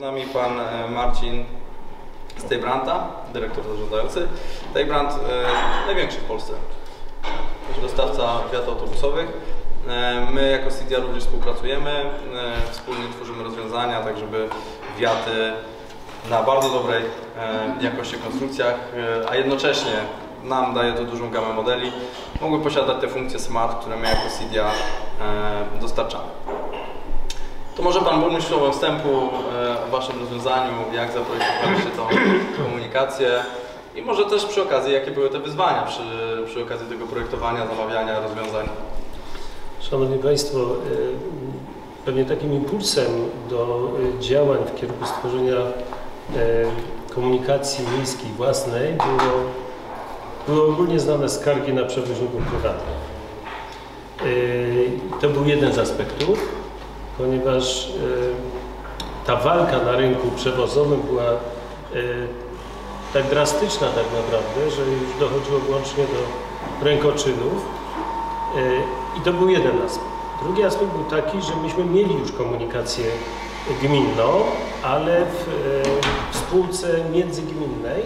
nami pan e, Marcin Stejbranta, dyrektor zarządzający. Stejbrant e, największy w Polsce, dostawca wiat autobusowych. E, My jako CDA również współpracujemy, wspólnie tworzymy rozwiązania, tak żeby wiaty na bardzo dobrej jakości konstrukcjach, a jednocześnie nam daje to dużą gamę modeli, mogły posiadać te funkcje smart, które my jako e, dostarczamy. To może Pan Burmistrz słowem wstępu e, o Waszym rozwiązaniu, jak zaprojektowaliście tą komunikację i może też przy okazji, jakie były te wyzwania przy, przy okazji tego projektowania, zamawiania rozwiązań. Szanowni Państwo, y, pewnie takim impulsem do y, działań w kierunku stworzenia komunikacji miejskiej własnej było, były ogólnie znane skargi na przewoźników prywatnych. To był jeden z aspektów, ponieważ y, ta walka na rynku przewozowym była y, tak drastyczna tak naprawdę, że już dochodziło wyłącznie do rękoczynów. Y, I to był jeden aspekt. Drugi aspekt był taki, że myśmy mieli już komunikację gminną, ale w y, spółce międzygminnej.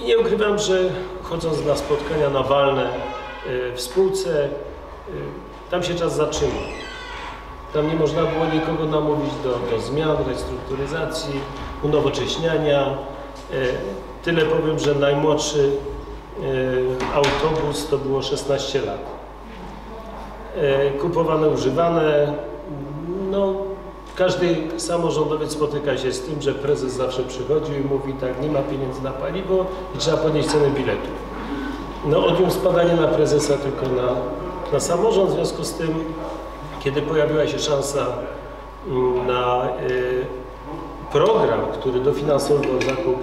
I nie ukrywam, że chodząc na spotkania nawalne w spółce, tam się czas zatrzymał. Tam nie można było nikogo namówić do, do zmian, restrukturyzacji, unowocześniania. Y, Tyle powiem, że najmłodszy y, autobus to było 16 lat. Y, Kupowane, używane. No, każdy samorządowiec spotyka się z tym, że prezes zawsze przychodzi i mówi tak, nie ma pieniędzy na paliwo i trzeba podnieść cenę biletów. No, odniósł spadanie na prezesa tylko na, na samorząd, w związku z tym, kiedy pojawiła się szansa mm, na y, program, który dofinansował zakup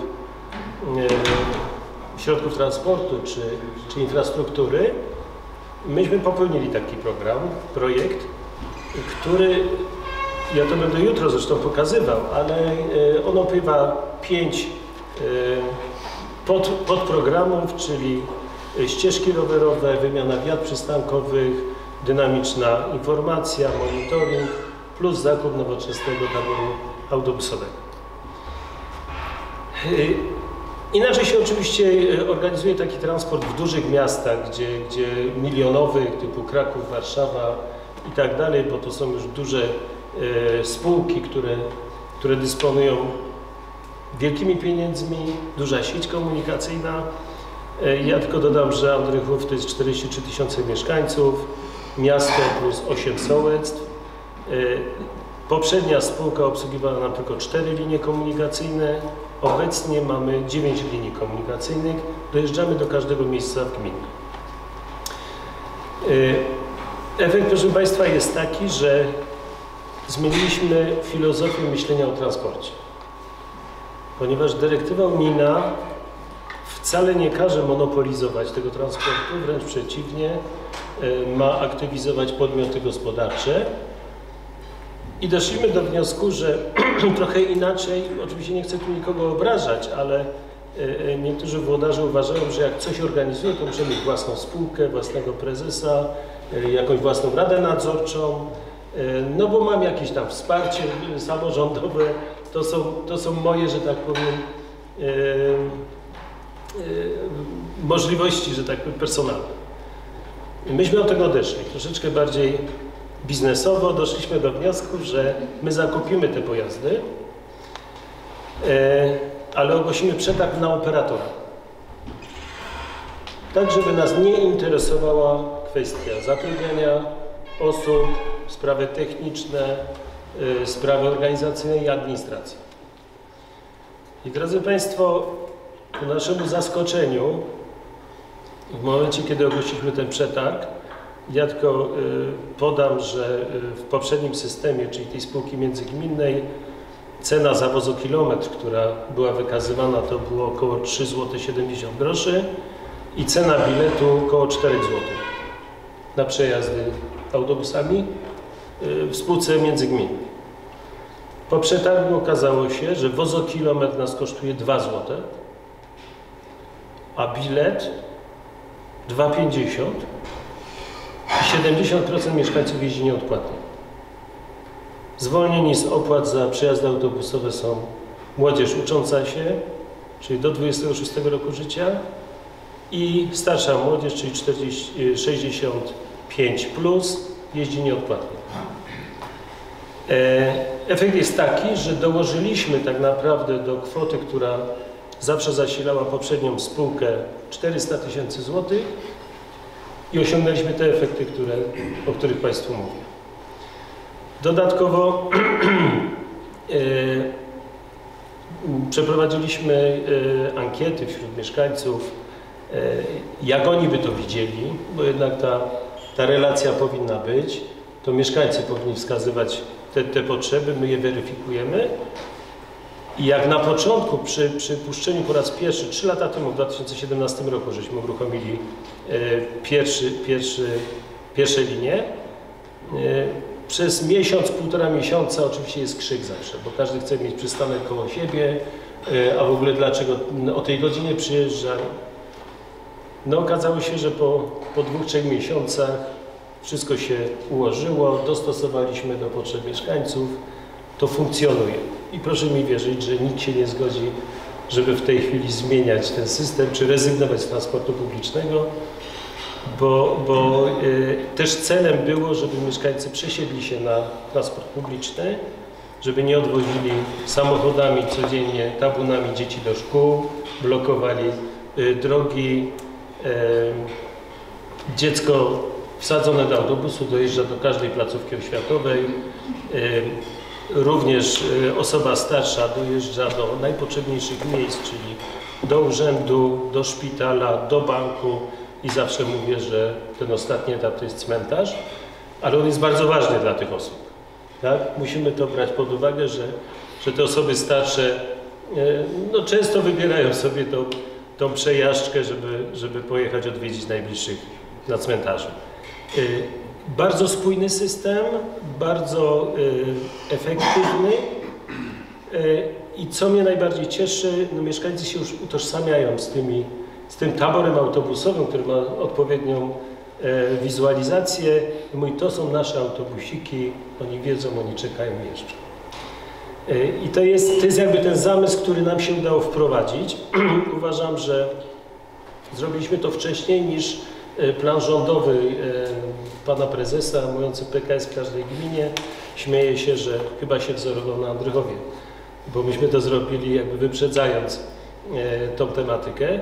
y, środków transportu czy, czy infrastruktury, myśmy popełnili taki program, projekt, który, ja to będę jutro zresztą pokazywał, ale y, on opiewa pięć pod, podprogramów, czyli ścieżki rowerowe, wymiana wiat przystankowych, dynamiczna informacja, monitoring, plus zakup nowoczesnego taboru autobusowego. Y, Inaczej się oczywiście y, organizuje taki transport w dużych miastach, gdzie, gdzie milionowych, typu Kraków, Warszawa i tak dalej, bo to są już duże y, spółki, które, które dysponują wielkimi pieniędzmi, duża sieć komunikacyjna. Ja tylko dodam, że Andrychów to jest 43 tysiące mieszkańców, miasto plus 8 sołectw. Y, Poprzednia spółka obsługiwała nam tylko 4 linie komunikacyjne. Obecnie mamy 9 linii komunikacyjnych. Dojeżdżamy do każdego miejsca w gminie. Y, Efekt, proszę Państwa, jest taki, że zmieniliśmy filozofię myślenia o transporcie. Ponieważ dyrektywa unijna wcale nie każe monopolizować tego transportu, wręcz przeciwnie, y, ma aktywizować podmioty gospodarcze. I doszliśmy do wniosku, że trochę inaczej, oczywiście nie chcę tu nikogo obrażać, ale y, y, niektórzy włodarze uważają, że jak coś organizuje, to muszę mieć własną spółkę, własnego prezesa, jakąś własną radę nadzorczą, no bo mam jakieś tam wsparcie samorządowe, to są, to są moje, że tak powiem, możliwości, że tak powiem, personalne. Myśmy od tego odeszli, troszeczkę bardziej biznesowo doszliśmy do wniosku, że my zakupimy te pojazdy, e, ale ogłosimy przetarg na operatora. Tak, żeby nas nie interesowała kwestia zatrudniania osób, sprawy techniczne, e, sprawy organizacyjne i administracji. I drodzy Państwo, ku naszemu zaskoczeniu, w momencie, kiedy ogłosiliśmy ten przetarg, ja tylko y, podam, że y, w poprzednim systemie, czyli tej spółki międzygminnej, cena za wozokilometr, która była wykazywana, to było około 3,70 zł groszy i cena biletu około 4 zł na przejazdy autobusami y, w spółce międzygminnej. Po przetargu okazało się, że wozokilometr nas kosztuje 2 zł, a bilet 2,50 i 70% mieszkańców jeździ nieodpłatnie. Zwolnieni z opłat za przejazdy autobusowe są młodzież ucząca się, czyli do 26 roku życia i starsza młodzież, czyli 40, 65 plus, jeździ nieodpłatnie. E, efekt jest taki, że dołożyliśmy tak naprawdę do kwoty, która zawsze zasilała poprzednią spółkę 400 tysięcy złotych i osiągnęliśmy te efekty, które, o których Państwu mówię. Dodatkowo e, przeprowadziliśmy e, ankiety wśród mieszkańców, e, jak oni by to widzieli, bo jednak ta, ta relacja powinna być, to mieszkańcy powinni wskazywać te, te potrzeby, my je weryfikujemy i jak na początku, przy, przy puszczeniu po raz pierwszy, 3 lata temu, w 2017 roku, żeśmy uruchomili e, pierwszy, pierwszy, pierwsze linie, e, przez miesiąc, półtora miesiąca oczywiście jest krzyk zawsze, bo każdy chce mieć przystanek koło siebie, e, a w ogóle dlaczego o tej godzinie przyjeżdża. No okazało się, że po, po dwóch, trzech miesiącach wszystko się ułożyło, dostosowaliśmy do potrzeb mieszkańców, to funkcjonuje. I proszę mi wierzyć, że nikt się nie zgodzi, żeby w tej chwili zmieniać ten system, czy rezygnować z transportu publicznego, bo, bo y, też celem było, żeby mieszkańcy przesiedli się na transport publiczny, żeby nie odwozili samochodami codziennie, tabunami dzieci do szkół, blokowali y, drogi. Y, dziecko wsadzone do autobusu dojeżdża do każdej placówki oświatowej. Również osoba starsza dojeżdża do najpotrzebniejszych miejsc, czyli do urzędu, do szpitala, do banku i zawsze mówię, że ten ostatni etap to jest cmentarz, ale on jest bardzo ważny dla tych osób. Tak? Musimy to brać pod uwagę, że, że te osoby starsze no, często wybierają sobie tą, tą przejażdżkę, żeby, żeby pojechać odwiedzić najbliższych na cmentarzu. Bardzo spójny system, bardzo efektywny i co mnie najbardziej cieszy, no mieszkańcy się już utożsamiają z, tymi, z tym taborem autobusowym, który ma odpowiednią wizualizację. I mój, to są nasze autobusiki, oni wiedzą, oni czekają jeszcze. I to jest, to jest jakby ten zamysł, który nam się udało wprowadzić. Uważam, że zrobiliśmy to wcześniej niż plan rządowy pana prezesa, mówiący PKS w każdej gminie. Śmieje się, że chyba się wzorował na Andrychowie, bo myśmy to zrobili jakby wyprzedzając tą tematykę.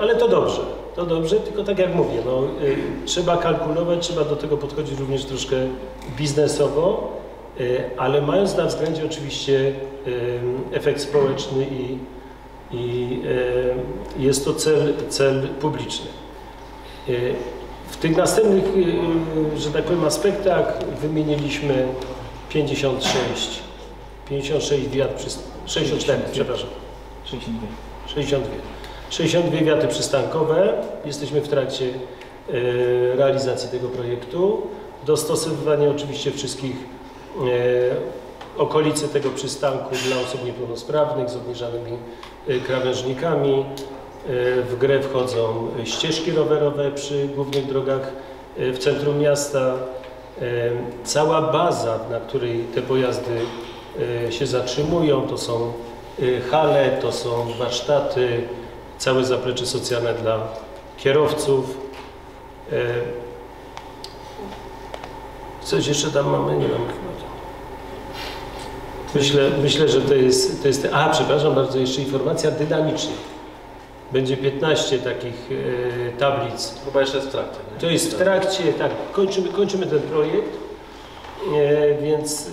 Ale to dobrze, to dobrze, tylko tak jak mówię, no, trzeba kalkulować, trzeba do tego podchodzić również troszkę biznesowo, ale mając na względzie oczywiście efekt społeczny i, i jest to cel, cel publiczny. W tych następnych, że tak powiem, aspektach wymieniliśmy 56, 56 wiat, 64, przepraszam. 62. 62. 62 wiaty przystankowe. Jesteśmy w trakcie realizacji tego projektu. Dostosowywanie oczywiście wszystkich okolicy tego przystanku dla osób niepełnosprawnych z obniżanymi krawężnikami. W grę wchodzą ścieżki rowerowe przy głównych drogach w centrum miasta. Cała baza, na której te pojazdy się zatrzymują, to są hale, to są warsztaty, całe zaplecze socjalne dla kierowców. Coś jeszcze tam mamy? Nie mam. Myślę, myślę że to jest, to jest... A, przepraszam bardzo, jeszcze informacja dynamiczna. Będzie 15 takich e, tablic. Chyba jeszcze jest w trakcie. Nie? To jest w trakcie, tak, kończymy, kończymy ten projekt, e, więc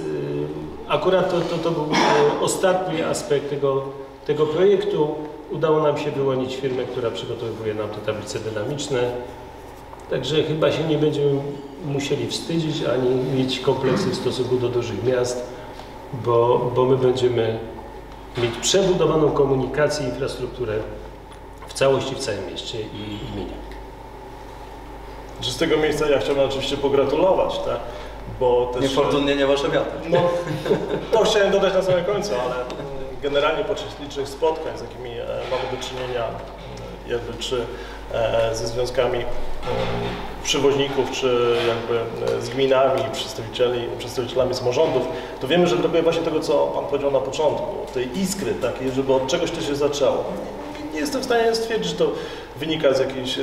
e, akurat to, to, to był ostatni aspekt tego, tego projektu. Udało nam się wyłonić firmę, która przygotowuje nam te tablice dynamiczne. Także chyba się nie będziemy musieli wstydzić ani mieć kompleksy w stosunku do dużych miast, bo, bo my będziemy mieć przebudowaną komunikację i infrastrukturę w całości w całym mieście i gminie. Z tego miejsca ja chciałbym oczywiście pogratulować, tak? bo też... Niefortunnie wasze wiatry. No, to chciałem dodać na samym końcu, ale generalnie podczas licznych spotkań, z jakimi e, mamy do czynienia jakby czy e, ze związkami e, przewoźników, czy jakby e, z gminami, przedstawicieli, przedstawicielami samorządów, to wiemy, że brakuje właśnie tego, co Pan powiedział na początku, tej iskry takiej, żeby od czegoś to się zaczęło. Nie, jestem w stanie stwierdzić, że to wynika z jakiejś e,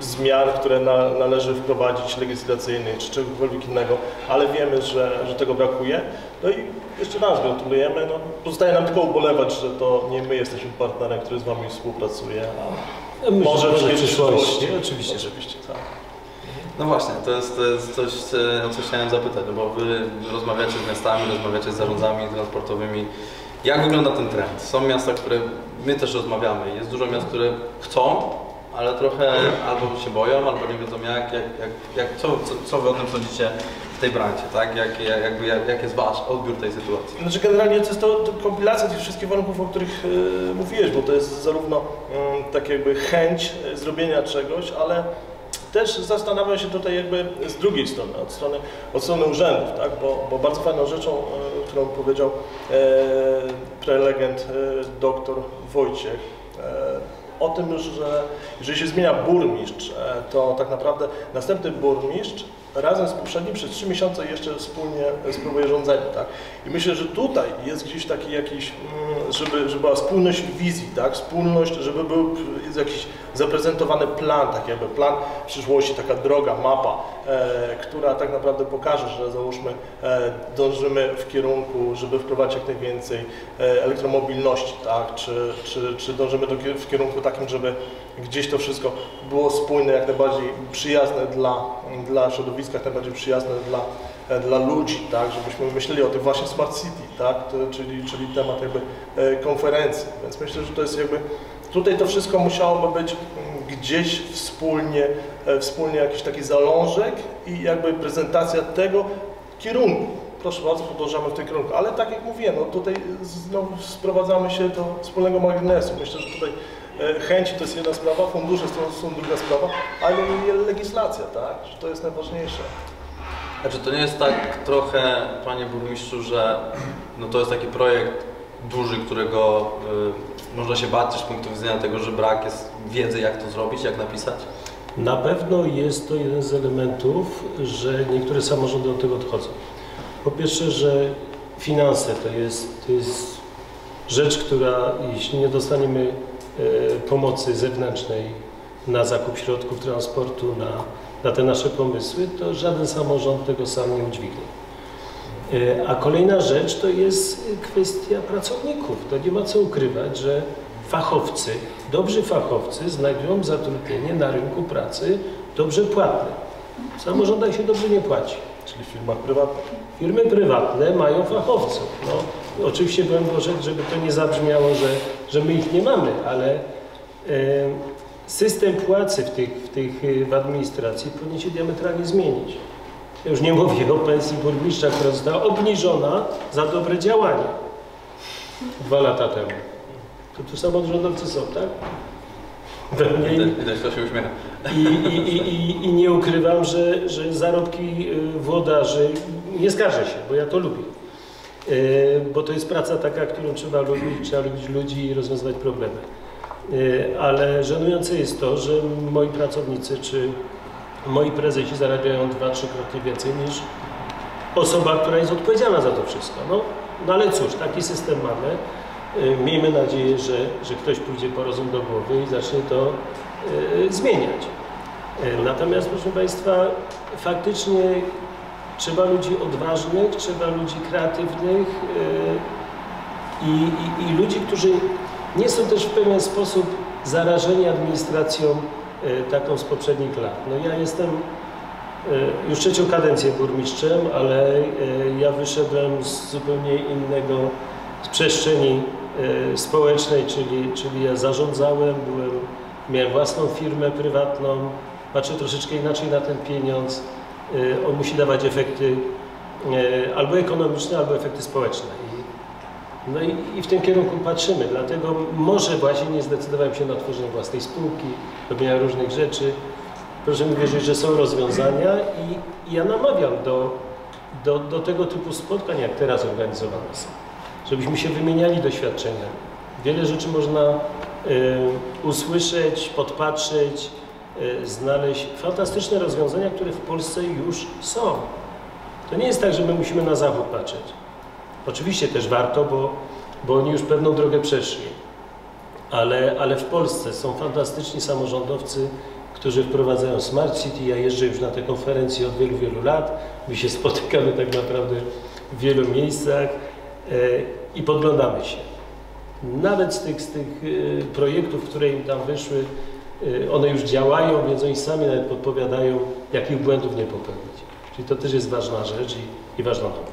zmian, które na, należy wprowadzić legislacyjnych czy czegokolwiek innego, ale wiemy, że, że tego brakuje. No i jeszcze raz gratulujemy. No, pozostaje nam tylko ubolewać, że to nie my jesteśmy partnerem, który z Wami współpracuje, a Ja myślę, może że w przyszłości. przyszłości. Oczywiście, że Oczywiście, tak. No właśnie, to jest, to jest coś, e, o co chciałem zapytać, no bo Wy rozmawiacie z miastami, rozmawiacie z zarządami transportowymi. Jak wygląda ten trend? Są miasta, które my też rozmawiamy. Jest dużo miast, które chcą, ale trochę albo się boją, albo nie wiedzą jak, jak, jak, jak co, co, co Wy o tym sądzicie w tej branży, tak? Jak, jak, jakby, jak, jak jest Wasz odbiór tej sytuacji? Znaczy generalnie to jest to, to kompilacja tych wszystkich warunków, o których e, mówiłeś, bo to jest zarówno mm, tak jakby chęć e, zrobienia czegoś, ale też zastanawiam się tutaj jakby z drugiej strony, od strony, od strony urzędów, tak? bo, bo bardzo fajną rzeczą, e, którą powiedział e, prelegent e, doktor Wojciech, e, o tym, że jeżeli się zmienia burmistrz, e, to tak naprawdę następny burmistrz razem z poprzednim przez trzy miesiące jeszcze wspólnie spróbuje rządzenia, tak? I myślę, że tutaj jest gdzieś taki jakiś, mm, żeby, żeby była spójność wizji, tak? Spójność, żeby był jakiś zaprezentowany plan, tak jakby plan przyszłości, taka droga, mapa, e, która tak naprawdę pokaże, że załóżmy e, dążymy w kierunku, żeby wprowadzić jak najwięcej e, elektromobilności, tak? Czy, czy, czy dążymy do, w kierunku takim, żeby gdzieś to wszystko było spójne, jak najbardziej przyjazne dla, dla środowiska, jak najbardziej przyjazne dla, dla ludzi, tak, żebyśmy myśleli o tym właśnie Smart City, tak, to, czyli, czyli temat jakby e, konferencji, więc myślę, że to jest jakby, tutaj to wszystko musiałoby być mm, gdzieś wspólnie, e, wspólnie jakiś taki zalążek i jakby prezentacja tego kierunku. Proszę bardzo, podążamy w tym kierunku, ale tak jak mówiłem, no tutaj znowu sprowadzamy się do wspólnego marginesu. Myślę, że tutaj Chęci to jest jedna sprawa, fundusze to są druga sprawa, ale i legislacja, tak? Że to jest najważniejsze. Znaczy to nie jest tak trochę, Panie Burmistrzu, że no to jest taki projekt duży, którego y, można się bać z punktu widzenia tego, że brak jest wiedzy, jak to zrobić, jak napisać? Na pewno jest to jeden z elementów, że niektóre samorządy od tego odchodzą. Po pierwsze, że finanse to jest, to jest rzecz, która jeśli nie dostaniemy e, pomocy zewnętrznej na zakup środków transportu, na, na te nasze pomysły, to żaden samorząd tego sam nie udźwignie. E, A kolejna rzecz to jest kwestia pracowników. To nie ma co ukrywać, że fachowcy, dobrzy fachowcy znajdują zatrudnienie na rynku pracy dobrze płatne. W samorządach się dobrze nie płaci. Czyli w firmach prywatnych. Firmy prywatne mają fachowców. No, oczywiście byłem Boże, żeby to nie zabrzmiało, że, że my ich nie mamy, ale e, system płacy w, tych, w, tych, e, w administracji powinien się diametralnie zmienić. Ja już nie mówię o pensji burmistrza, która została obniżona za dobre działanie dwa lata temu. To tu samorządowcy są, tak? Pewnie Widać, kto się uśmiecha. i, i, i, i, nie ukrywam, że, że zarobki y, włodarzy, nie skarżę się, bo ja to lubię. Y, Bo to jest praca taka, którą trzeba lubić, trzeba lubić ludzi i rozwiązywać problemy. Y, Ale żenujące jest to, że moi pracownicy czy moi prezesi zarabiają dwa, trzykrotnie więcej niż osoba, która jest odpowiedzialna za to wszystko. No, no ale cóż, taki system mamy. Y, Miejmy nadzieję, że, że ktoś pójdzie po rozum do głowy i zacznie to zmieniać. Natomiast, proszę Państwa, faktycznie trzeba ludzi odważnych, trzeba ludzi kreatywnych y, i, i, i ludzi, którzy nie są też w pewien sposób zarażeni administracją y, taką z poprzednich lat. No ja jestem y, już trzecią kadencję burmistrzem, ale ja wyszedłem z zupełnie innego, z przestrzeni społecznej, czyli, czyli ja zarządzałem, byłem, miałem własną firmę prywatną, patrzę troszeczkę inaczej na ten pieniądz. Y, On musi dawać efekty y, albo ekonomiczne, albo efekty społeczne. No i, i w tym kierunku patrzymy, dlatego może właśnie nie zdecydowałem się na tworzenie własnej spółki, robienia różnych rzeczy. Proszę mi wierzyć, że są rozwiązania i, i ja namawiam do, do, do tego typu spotkań, jak teraz organizowane są, żebyśmy się wymieniali doświadczeniami. Wiele rzeczy można usłyszeć, podpatrzeć, y, znaleźć fantastyczne rozwiązania, które w Polsce już są. To nie jest tak, że my musimy na zachód patrzeć. Oczywiście też warto, bo, bo oni już pewną drogę przeszli. Ale, ale w Polsce są fantastyczni samorządowcy, którzy wprowadzają Smart City. Ja jeżdżę już na te konferencje od wielu, wielu lat. My się spotykamy tak naprawdę w wielu miejscach e, i podglądamy się. Nawet z tych, z tych e, projektów, które im tam wyszły, one już działają, więc oni sami nawet podpowiadają, jakich błędów nie popełnić. Czyli to też jest ważna rzecz i, i ważna nauka.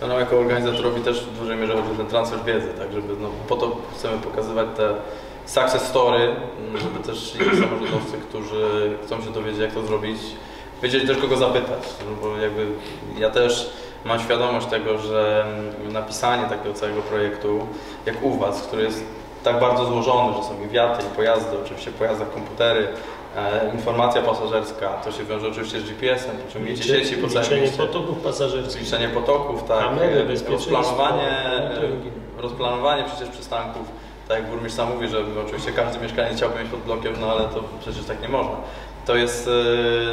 No, nam jako organizatorowi też w dużej mierze chodzi o ten transfer wiedzy, tak, żeby no, po to chcemy pokazywać te success story, żeby też inni samorządowcy, którzy chcą się dowiedzieć jak to zrobić, wiedzieli też kogo zapytać, no, bo jakby ja też mam świadomość tego, że mm, napisanie takiego całego projektu, jak u Was, który jest tak bardzo złożony, że są i wiaty, i pojazdy, oczywiście pojazdach komputery, e, informacja pasażerska, to się wiąże oczywiście z GPS-em, pociągnięcie sieci po całym Liczenie potoków pasażerskich. Liczenie potoków, tak, Kamery, e, rozplanowanie, e, rozplanowanie przecież przystanków, tak jak burmistrz sam mówi, że oczywiście każdy mieszkaniec chciałby mieć pod blokiem, no ale to przecież tak nie można. To jest e,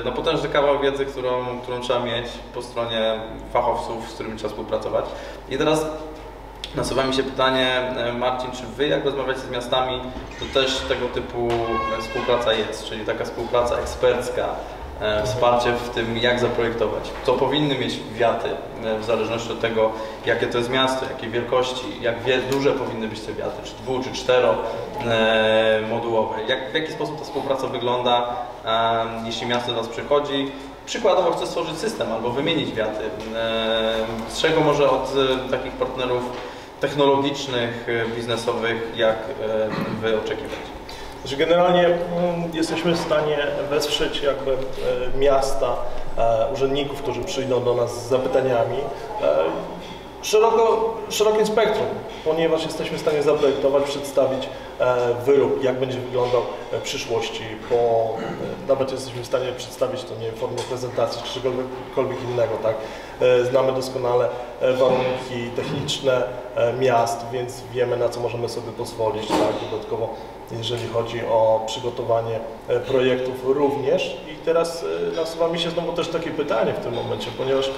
no, potężny kawał wiedzy, którą, którą trzeba mieć po stronie fachowców, z którymi trzeba współpracować. I teraz nasuwa mi się pytanie, e, Marcin, czy Wy jak rozmawiacie z miastami, to też tego typu e, współpraca jest, czyli taka współpraca ekspercka, e, wsparcie w tym, jak zaprojektować, co powinny mieć wiaty, w zależności od tego, jakie to jest miasto, jakiej wielkości, jak duże powinny być te wiaty, czy dwu, czy cztero modułowe, jak, w jaki sposób ta współpraca wygląda, jeśli miasto do nas przychodzi, przykładowo chce stworzyć system albo wymienić wiaty, z czego może od takich partnerów technologicznych, e, biznesowych, jak e, Wy oczekiwać? Znaczy generalnie mm, jesteśmy w stanie wesprzeć jakby e, miasta, urzędników, którzy przyjdą do nas z zapytaniami. Szeroko, szerokim spektrum, ponieważ jesteśmy w stanie zaprojektować, przedstawić e, wyrób, jak będzie wyglądał w przyszłości, bo e, nawet jesteśmy w stanie przedstawić to nie w formie prezentacji czy czegokolwiek innego, tak? E, Znamy doskonale warunki techniczne miast, więc wiemy na co możemy sobie pozwolić, tak? Dodatkowo jeżeli chodzi o przygotowanie projektów również. I teraz nasuwa mi się znowu też takie pytanie w tym momencie, ponieważ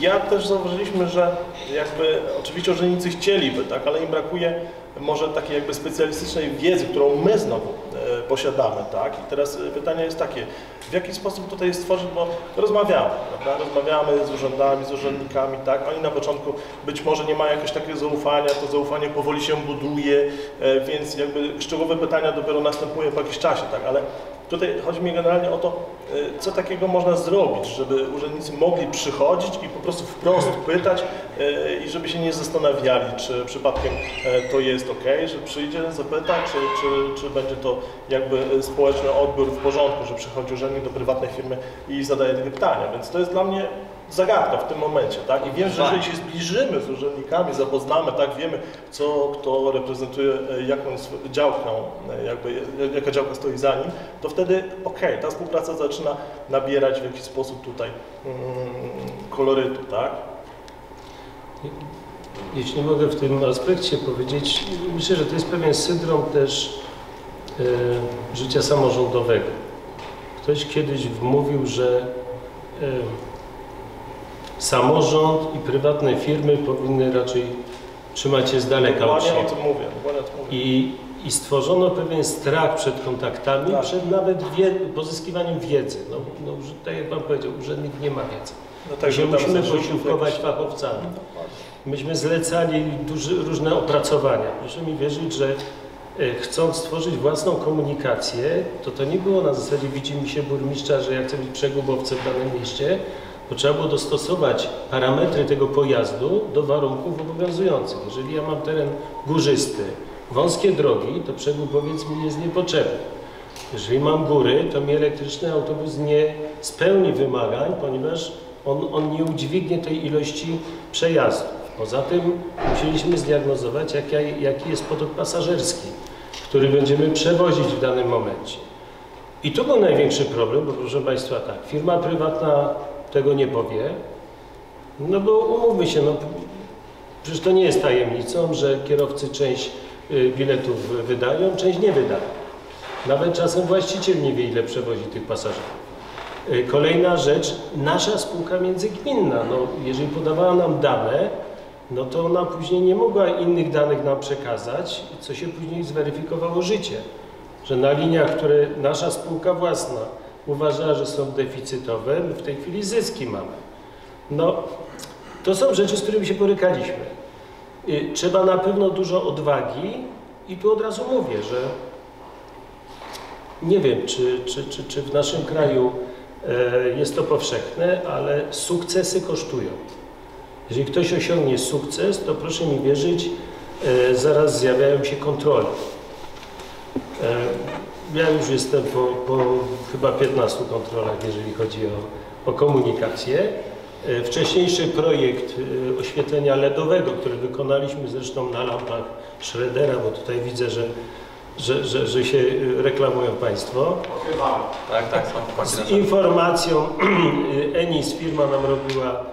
ja też zauważyliśmy, że jakby oczywiście urzędnicy chcieliby, tak, ale im brakuje może takiej jakby specjalistycznej wiedzy, którą my znowu e, posiadamy, tak? I teraz e, pytanie jest takie, w jaki sposób tutaj stworzyć, bo rozmawiamy, prawda? Rozmawiamy z urzędami, z urzędnikami, tak? Oni na początku być może nie mają jakiegoś takiego zaufania, to zaufanie powoli się buduje, e, więc jakby szczegółowe pytania dopiero następują po jakimś czasie, tak? Ale Tutaj chodzi mi generalnie o to, e, co takiego można zrobić, żeby urzędnicy mogli przychodzić i po prostu wprost pytać e, i żeby się nie zastanawiali, czy przypadkiem e, to jest ok, że przyjdzie, zapyta, czy, czy, czy będzie to jakby społeczny odbiór w porządku, że przychodzi urzędnik do prywatnej firmy i zadaje takie pytania. Więc to jest dla mnie zagadka w tym momencie, tak? I wiem, że jeżeli się zbliżymy z urzędnikami, zapoznamy, tak, wiemy, co kto reprezentuje, e, jaką jest działką, e, jakby, jaka działka stoi za nim, to wtedy okej, ta współpraca zaczyna nabierać w jakiś sposób tutaj mm, kolorytu, tak? Jeśli mogę w tym aspekcie powiedzieć, myślę, że to jest pewien syndrom też e, życia samorządowego. Ktoś kiedyś mówił, że e, samorząd i prywatne firmy powinny raczej trzymać się z daleka od siebie. I, I stworzono pewien strach przed kontaktami, Tak. przed nawet pozyskiwaniem wiedzy. No, no, tak jak Pan powiedział, urzędnik nie ma wiedzy. No Także tam musimy posiłkować fachowcami. Myśmy zlecali duży, różne opracowania. Proszę mi wierzyć, że e, chcąc stworzyć własną komunikację, to to nie było na zasadzie widzi mi się burmistrza, że ja chcę być przegubowcem w danym mieście, bo trzeba było dostosować parametry tego pojazdu do warunków obowiązujących. Jeżeli ja mam teren górzysty, wąskie drogi, to przegubowiec mi jest niepotrzebny. Jeżeli mam góry, to mi elektryczny autobus nie spełni wymagań, ponieważ on, on nie udźwignie tej ilości przejazdów. Poza tym musieliśmy zdiagnozować, jaka, jaki jest potok pasażerski, który będziemy przewozić w danym momencie. I tu był największy problem, bo proszę Państwa tak, firma prywatna tego nie powie, no bo umówmy się, no przecież to nie jest tajemnicą, że kierowcy część y, biletów wydają, część nie wydają. Nawet czasem właściciel nie wie, ile przewozi tych pasażerów. Y, Kolejna rzecz, nasza spółka międzygminna, no, jeżeli podawała nam dane, no to ona później nie mogła innych danych nam przekazać, co się później zweryfikowało życie, że na liniach, które nasza spółka własna uważała, że są deficytowe, my w tej chwili zyski mamy. No, to są rzeczy, z którymi się borykaliśmy. Y, Trzeba na pewno dużo odwagi i tu od razu mówię, że nie wiem, czy, czy, czy, czy w naszym kraju e, jest to powszechne, ale sukcesy kosztują. Jeżeli ktoś osiągnie sukces, to proszę mi wierzyć, e, zaraz zjawiają się kontrole. Ja już jestem po, po chyba 15 kontrolach, jeżeli chodzi o, o komunikację. E, Wcześniejszy projekt e, oświetlenia LEDowego, który wykonaliśmy zresztą na lampach Schroedera, bo tutaj widzę, że, że, że, że się e, reklamują Państwo. Tak, tak, są Z informacją Enis firma nam robiła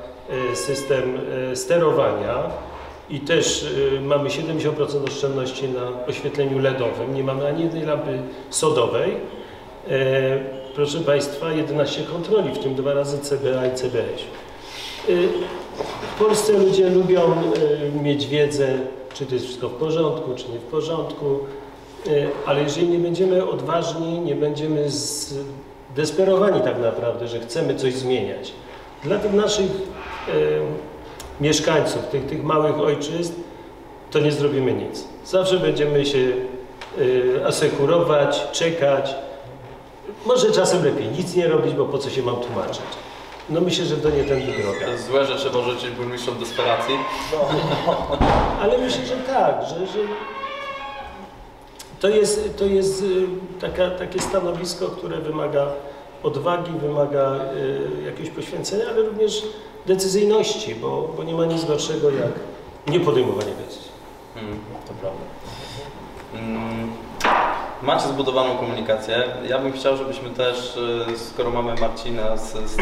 system sterowania i też e, mamy 70% oszczędności na oświetleniu LEDowym. Nie mamy ani jednej lampy sodowej. E, Proszę Państwa, 11 kontroli, w tym dwa razy CBA i CBS. E, W Polsce ludzie lubią e, mieć wiedzę, czy to jest wszystko w porządku, czy nie w porządku, ale jeżeli nie będziemy odważni, nie będziemy zdesperowani tak naprawdę, że chcemy coś zmieniać, dla tych naszych mieszkańców, tych, tych małych ojczyzn, to nie zrobimy nic. Zawsze będziemy się e, asekurować, czekać. Może czasem lepiej nic nie robić, bo po co się mam tłumaczyć. No myślę, że to nie To droga. jest złe, że trzeba życzyć burmistrzom desperacji. Ale myślę, że tak, że, że to jest, to jest y, taka, takie stanowisko, które wymaga odwagi, wymaga y, jakiegoś poświęcenia, ale również decyzyjności, bo, bo nie ma nic gorszego jak nie podejmowanie decyzji. Mm, to prawda. Mm, Macie zbudowaną komunikację. Ja bym chciał, żebyśmy też, y, skoro mamy Marcina z, z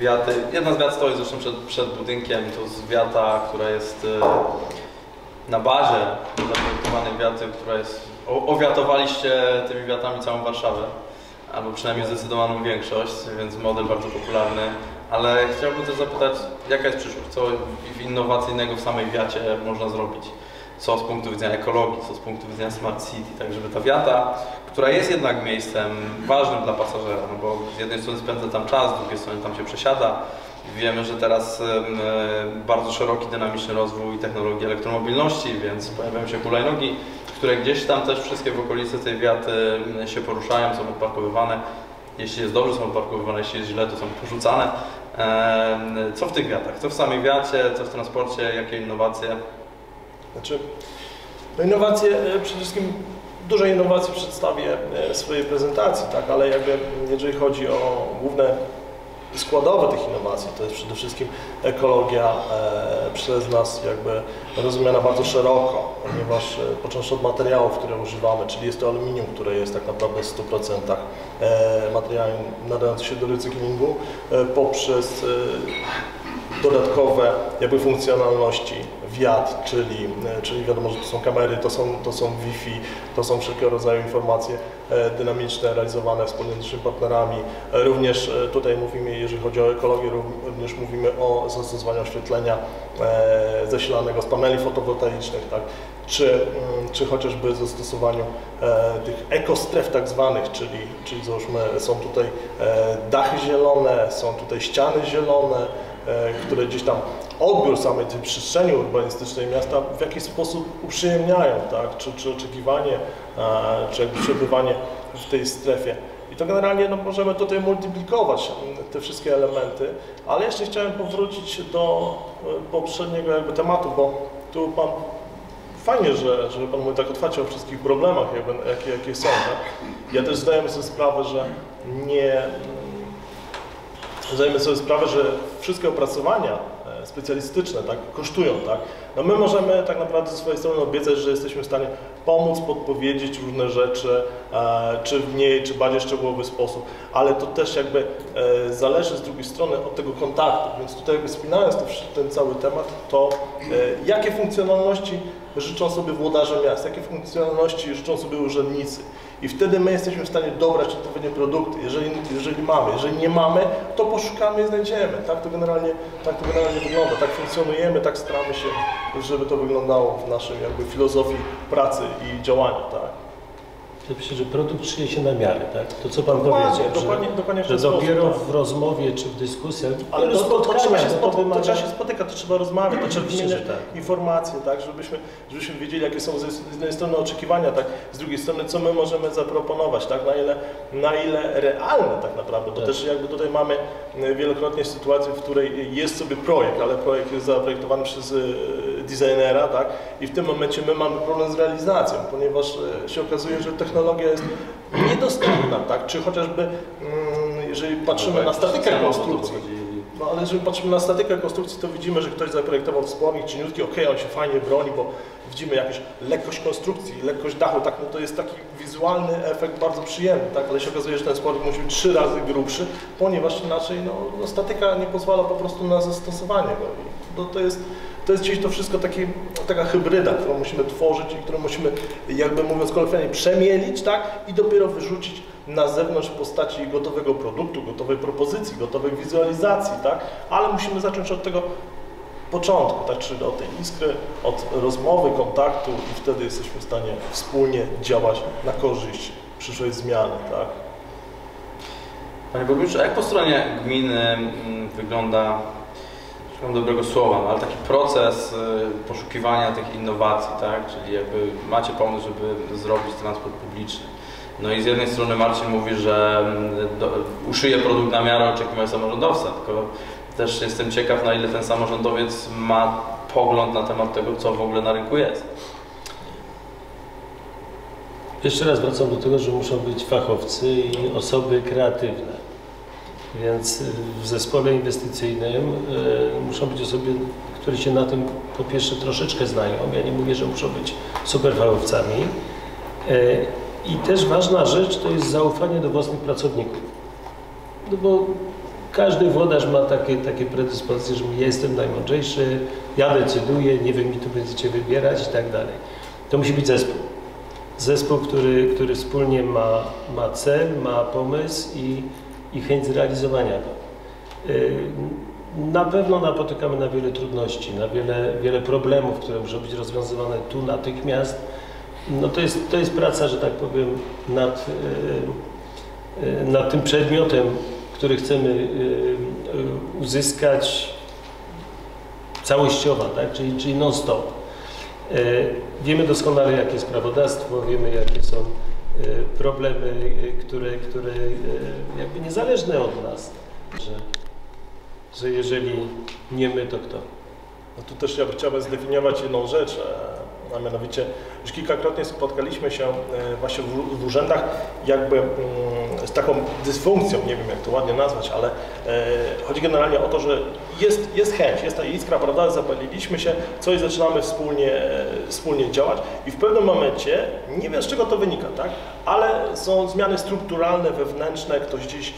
wiaty. Jedna z wiat stoi zresztą przed, przed budynkiem, to z wiata, która jest y, na bazie zaprojektowanej wiaty, która jest. Owiatowaliście tymi wiatami całą Warszawę, albo przynajmniej zdecydowaną większość, więc model bardzo popularny. Ale chciałbym też zapytać, jaka jest przyszłość? Co innowacyjnego w samej wiacie można zrobić? Co z punktu widzenia ekologii, co z punktu widzenia smart city, tak żeby ta wiata, która jest jednak miejscem ważnym dla pasażera, no bo z jednej strony spędza tam czas, z drugiej strony tam się przesiada. Wiemy, że teraz e, bardzo szeroki, dynamiczny rozwój technologii elektromobilności, więc pojawiają się hulajnogi, które gdzieś tam też wszystkie w okolicy tej wiaty się poruszają, są odparkowywane. Jeśli jest dobrze, są odparkowywane, jeśli jest źle, to są porzucane. Co w tych wiatach? Co w samej wiacie, co w transporcie, jakie innowacje? Znaczy, no innowacje, e, przede wszystkim dużo innowacji przedstawię e, w swojej prezentacji, tak, ale jakby jeżeli chodzi o główne składowe tych innowacji, to jest przede wszystkim ekologia e, przez nas jakby rozumiana bardzo szeroko, ponieważ e, począwszy od materiałów, które używamy, czyli jest to aluminium, które jest tak naprawdę w 100% e, materiałem nadającym się do recyklingu, e, poprzez e, dodatkowe jakby funkcjonalności wiat, czyli, e, czyli wiadomo, że to są kamery, to są, to są Wi-Fi, to są wszelkiego rodzaju informacje e, dynamiczne realizowane wspólnie z naszymi partnerami. E, Również tutaj mówimy, jeżeli chodzi o ekologię, rów- również mówimy o zastosowaniu oświetlenia zasilanego z paneli fotowoltaicznych, tak? czy, mm, czy chociażby zastosowaniu tych ekostref tak zwanych, czyli, czyli załóżmy są tutaj dachy zielone, są tutaj ściany zielone, które gdzieś tam odbiór samej tej przestrzeni urbanistycznej miasta w jakiś sposób uprzyjemniają, tak? czy, czy oczekiwanie, e, czy przebywanie w tej strefie. I to generalnie no, możemy tutaj multiplikować mm, te wszystkie elementy, ale jeszcze chciałem powrócić do e, poprzedniego jakby tematu, bo tu Pan fajnie, że, że Pan mówi tak otwarcie o wszystkich problemach, jakby, jakie, jakie są. Tak? Ja też zdajemy sobie sprawę, że nie, zdajemy sobie sprawę, że wszystkie opracowania specjalistyczne tak, kosztują. Tak? No my możemy tak naprawdę ze swojej strony obiecać, że jesteśmy w stanie pomóc, podpowiedzieć różne rzeczy, e, czy w mniej, czy bardziej szczegółowy sposób, ale to też jakby e, zależy z drugiej strony od tego kontaktu, więc tutaj jakby spinając ten cały temat, to e, jakie funkcjonalności życzą sobie włodarze miast, jakie funkcjonalności życzą sobie urzędnicy. I wtedy my jesteśmy w stanie dobrać odpowiednie produkty. Jeżeli, jeżeli mamy, jeżeli nie mamy, to poszukamy i znajdziemy. Tak to, generalnie, tak to generalnie wygląda. Tak funkcjonujemy, tak staramy się, żeby to wyglądało w naszej jakby filozofii pracy i działania. Tak? Ja myślę, że produkt szyje się na miarę, tak? To co Pan Dokładnie, powiedział, dokładnie, dokładnie że, ten że sposób, dopiero tak. w rozmowie czy w dyskusjach, Ale to, to, to, trzeba się to wymaga- trzeba się spotykać, to trzeba rozmawiać, to trzeba wymieniać tak. informacje, tak, żebyśmy, żebyśmy wiedzieli, jakie są z z jednej strony oczekiwania, tak, z drugiej strony, co my możemy zaproponować, tak, na ile, na ile realne tak naprawdę, bo Tak. też jakby tutaj mamy e, wielokrotnie sytuację, w której jest sobie projekt, ale projekt jest zaprojektowany przez e, designera, tak, i w tym momencie my mamy problem z realizacją, ponieważ e, się okazuje, że technologia jest niedostępna, tak, czy chociażby, mm, jeżeli patrzymy na statykę konstrukcji, no ale jeżeli patrzymy na statykę konstrukcji, to widzimy, że ktoś zaprojektował wspomnik cieniutki, okej, on się fajnie broni, bo widzimy jakąś lekkość konstrukcji, lekkość dachu, tak, no to jest taki wizualny efekt bardzo przyjemny, tak, ale się okazuje, że ten wspomnik musi być trzy razy grubszy, ponieważ inaczej no, no, statyka nie pozwala po prostu na zastosowanie go. No, to jest to jest gdzieś to wszystko taki, taka hybryda, którą musimy tworzyć i którą musimy, jakby mówiąc kolokwialnie, przemielić, tak? I dopiero wyrzucić na zewnątrz w postaci gotowego produktu, gotowej propozycji, gotowej wizualizacji, tak? Ale musimy zacząć od tego początku, tak? Czyli od tej iskry, od rozmowy, kontaktu i wtedy jesteśmy w stanie wspólnie działać na korzyść przyszłej zmiany, tak? Panie burmistrzu, jak po stronie gminy mm, wygląda, dobrego słowa, no, ale taki proces y, poszukiwania tych innowacji, tak? Czyli jakby macie pomysł, żeby zrobić transport publiczny. No i z jednej strony Marcin mówi, że mm, do, uszyje produkt na miarę oczekiwań samorządowca, tylko też jestem ciekaw, na ile ten samorządowiec ma pogląd na temat tego, co w ogóle na rynku jest. Jeszcze raz wracam do tego, że muszą być fachowcy i osoby kreatywne. Więc y, w zespole inwestycyjnym y, muszą być osoby, które się na tym po pierwsze troszeczkę znają. Ja nie mówię, że muszą być super fachowcami. Y, I też ważna rzecz to jest zaufanie do własnych pracowników. No bo każdy włodarz ma takie, takie predyspozycje, że ja jestem najmądrzejszy, ja decyduję, nie wy mi tu będziecie wybierać i tak dalej. To musi być zespół. Zespół, który, który wspólnie ma, ma cel, ma pomysł i, i chęć zrealizowania go. Y, Na pewno napotykamy na wiele trudności, na wiele, wiele problemów, które muszą być rozwiązywane tu natychmiast. No to jest, to jest praca, że tak powiem, nad, y, y, nad tym przedmiotem, który chcemy uzyskać całościowa, tak? czyli, czyli non-stop. Wiemy doskonale, jakie jest prawodawstwo, wiemy, jakie są problemy, e, które, które e, jakby niezależne od nas, że, że jeżeli nie my, to kto? No tu też ja chciałbym zdefiniować jedną rzecz, a mianowicie już kilkakrotnie spotkaliśmy się e, właśnie w, urzędach jakby mm, z taką dysfunkcją, nie wiem jak to ładnie nazwać, ale e, chodzi generalnie o to, że jest, jest chęć, jest ta iskra, prawda, zapaliliśmy się, coś zaczynamy wspólnie, e, wspólnie działać i w pewnym momencie, nie wiem z czego to wynika, tak, ale są zmiany strukturalne, wewnętrzne, ktoś gdzieś